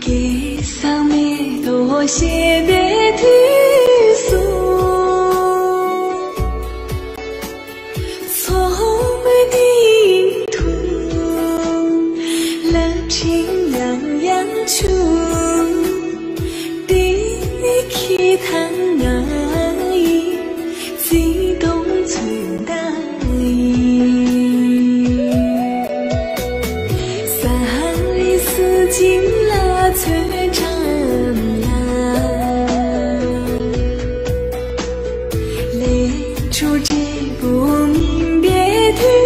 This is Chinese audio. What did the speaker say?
Kisah 心出这不明别提。